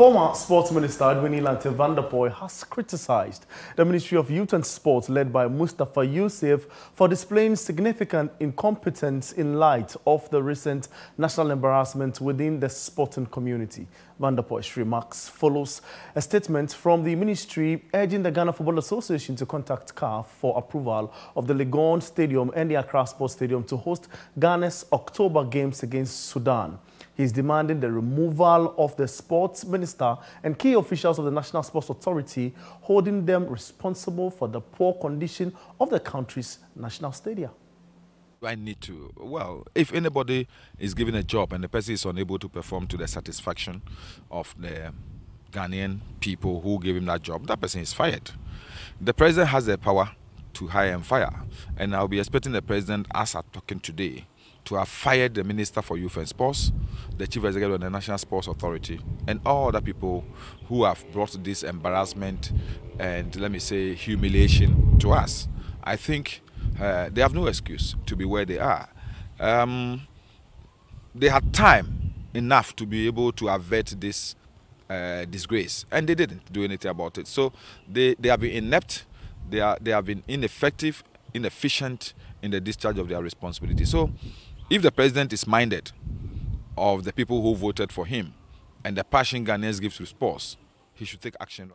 Former Sports Minister Edwin Nii Lante Vanderpuye has criticized the Ministry of Youth and Sports led by Mustapha Ussif for displaying significant incompetence in light of the recent national embarrassment within the sporting community. Vanderpuye's remarks follows a statement from the ministry urging the Ghana Football Association to contact CAF for approval of the Legon Stadium and the Accra Sports Stadium to host Ghana's October Games against Sudan. He's demanding the removal of the sports minister and key officials of the National Sports Authority, holding them responsible for the poor condition of the country's national stadia. I need to? Well, if anybody is given a job and the person is unable to perform to the satisfaction of the Ghanaian people who gave him that job, that person is fired. The president has the power to hire and fire, and I'll be expecting the president, as I'm talking today, to have fired the Minister for Youth and Sports, the Chief Executive of the National Sports Authority, and all other people who have brought this embarrassment and, let me say, humiliation to us. I think uh, they have no excuse to be where they are. Um, they had time enough to be able to avert this uh, disgrace, and they didn't do anything about it. So they, they have been inept, they, are, they have been ineffective, inefficient in the discharge of their responsibility. So if the president is minded of the people who voted for him and the passion Ghanaians give to sports, he should take action.